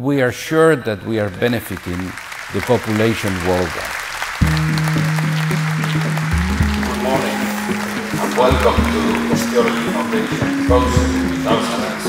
We are sure that we are benefiting the population worldwide. Good morning and welcome to Osteology Foundation Frozen 2016.